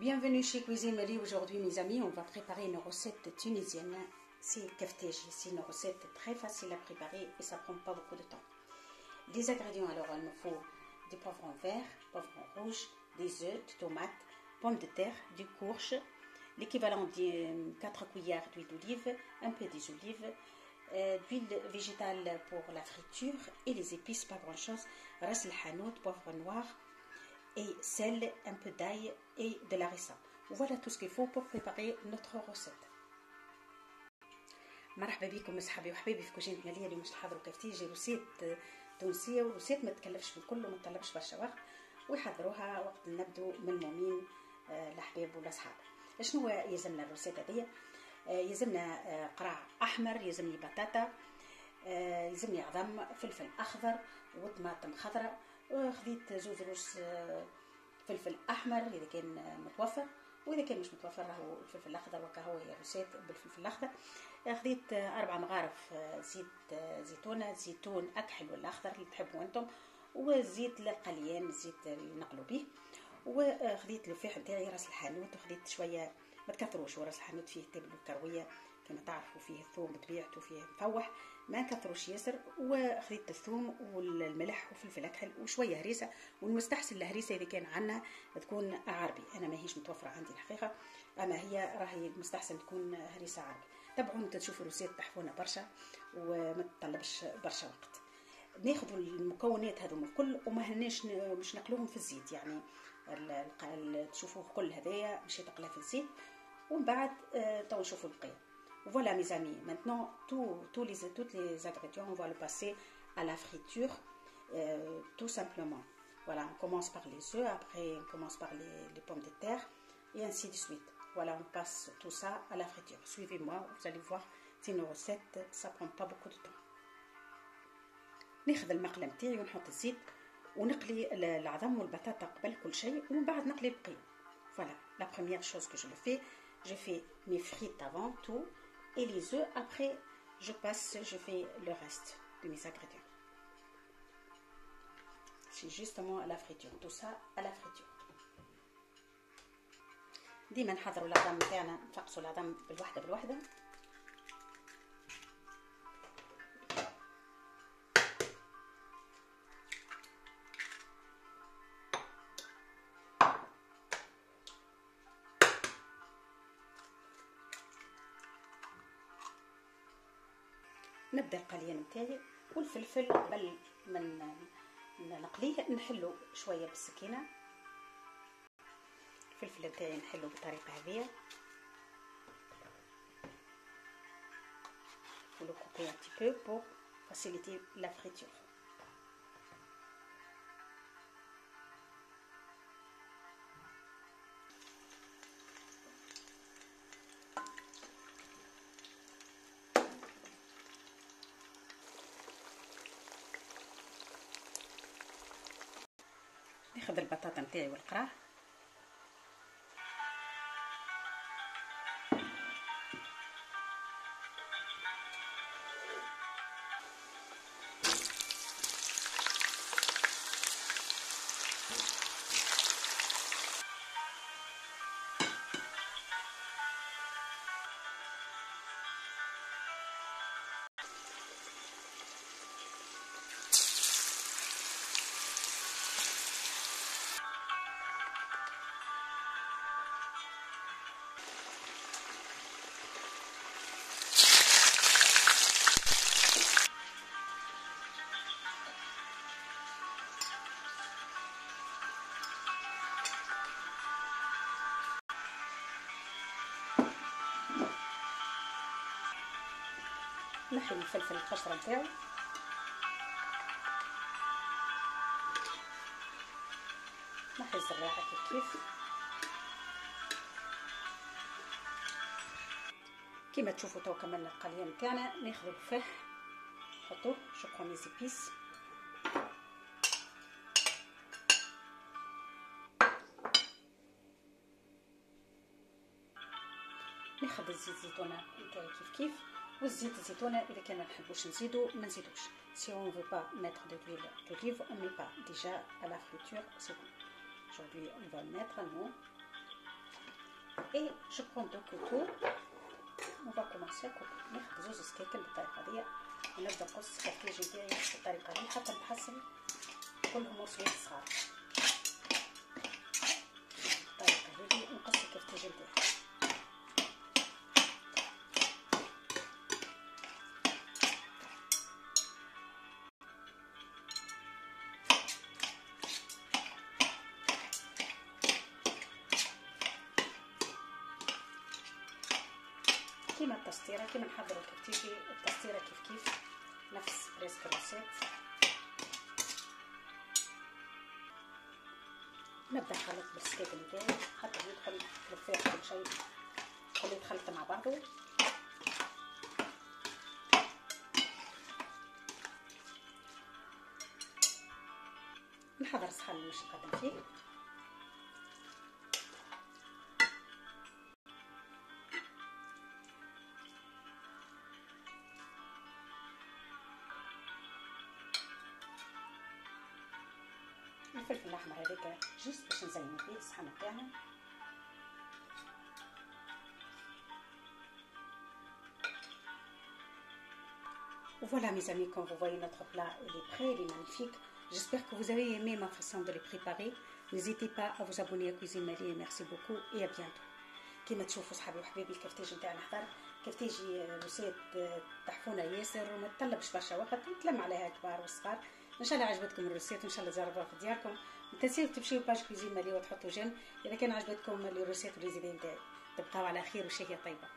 Bienvenue chez Cuisine Marie. Aujourd'hui, mes amis, on va préparer une recette tunisienne. C'est kefteji. C'est une recette très facile à préparer et ça prend pas beaucoup de temps. Les ingrédients, alors, il me faut des poivrons verts, poivrons rouges, des œufs, des tomates, pommes de terre, du courge, l'équivalent de 4 cuillères d'huile d'olive, un peu des olives, euh, d'huile végétale pour la friture et les épices, pas grand chose, ras hanout, poivre noir, et sel, un peu d'ail et de l'harissa. Voilà tout ce qu'il faut pour préparer notre recette. مرحبا بكم أصحابي وحبايبي في كوجينة مالية اللي مش تحضروا كيف تيجي روسيت تونسية وروسيت ما تكلفش بالكل وما تطلبش برشا وقت ويحضروها وقت نبدو ملمومين الأحباب والأصحاب شنو يلزمنا الروسيت هذيا يلزمنا قراع أحمر يلزمني بطاطا يلزمني عظم فلفل أخضر وطماطم خضراء خذيت زوز روس فلفل أحمر إذا كان متوفر وإذا كان مش متوفر راهو الفلفل الأخضر وكهو هي روسيت بالفلفل الأخضر. خذيت أربع مغارف زيت زيتونة زيتون أكحل ولا اخضر اللي تحبوا أنتم وزيت للقليان الزيت اللي نقلوا به وخذيت الفيح نتاعي راس الحانوت وخذيت شوية ما تكثروش وراس الحانوت فيه تبل وكرويه كما تعرفوا فيه الثوم بطبيعته فيه مفوح ما نكثروش ياسر وخذيت الثوم والملح وفلفل اكحل وشوية هريسة والمستحسن الهريسه إذا كان عندنا تكون عربي. أنا ماهيش متوفرة عندي الحقيقة أما هي راهي المستحسن تكون هريسة عربي. طبعا تشوفوا روسيات تحفونا برشا وما تطلبش برشا وقت. ناخذ المكونات هذوما الكل وما هناش مش نقلوهم في الزيت. يعني تشوفوه كل هذايا مش يتقلى في الزيت ومن بعد تو نشوفوا البقية. Voilà mes amis, maintenant tous, tous les, toutes les ingrédients, on va le passer à la friture euh, tout simplement. Voilà, on commence par les œufs, après on commence par les, les, pommes de terre et ainsi de suite. Voilà, on passe tout ça à la friture. Suivez-moi, vous allez voir, c'est une recette, ça prend pas beaucoup de temps. ناخذ المقلة نتاعي ونحط الزيت ونقلي العظم والبطاطا قبل كل شيء ومن بعد نقلي البقية. Voilà, la première chose que je le fais, je fais mes frites avant tout et les œufs. Après, je passe, je fais le reste de mes ingrédients. C'est justement à la friture, tout ça à la friture. ديما نحضروا العظام نتاعنا نفقصوا العظام بالوحده بالوحده نبدأ القليان نتاعي والفلفل قبل من نقليه نحلو شوية بالسكينة. الفلفل نتاعي نحلو بالطريقة هذه. و le couper un petit peu pour faciliter la ناخذ البطاطا نتاعي والقراه. نحي الفلفل الخشرة نتاعو. نحي الزراعة كيف كيف. كيما تشوفوا تو كملنا القلية نتاعنا ناخذ الفح نحطوه شكرا لي زيبيس ناخذ الزيت زيتونة نتاعي كيف كيف. والزيت الزيتونه اذا كان ما نحبوش نزيدو ما نزيدوش si on veut pas mettre de l'huile d'olive on met pas déjà à la friture c'est bon aujourd'hui on va le mettre non اي جو برون دو كوتو اون فا كومونسي ناخذ زوز سكاكن بالطريقه دي ونبدا نقص الكاكيج نتاعي كيما التسطيره كيما نحضروا الكفتيجي التسطيره كيف كيف نفس presque ال recette نبدأ نخلط بالسكين نتاعي حتى يدخل الفراخ كل شيء. كله يتخلط مع بعضه نحضر صحن باش نقدم فيه الفلفل الاحمر هذاك جست باش نزينو فيه الصحن تاعنا Voilà mes amis, comme vous voyez notre plat, il est prêt, il est magnifique. J'espère que vous avez aimé ma façon de les préparer. N'hésitez pas à vous abonner à Cuisine Marie. Merci beaucoup et à bientôt. كما تشوفوا صحابي وحبايبي الكفتاج نتاعنا حضر كفتاجي روسيت تحفونه ياسر وما تطلبش برشا وقت تلم عليها كبار وصغار ان شاء الله عجبتكم ال recette وان شاء الله تجربوها في دياركم. ما تنسيوش تمشيو page Cuisine Mali وتحطوا j'aime إذا كان عجبتكم ال recette و ال résultat نتاعي تبقاو على خير وشهية طيبة.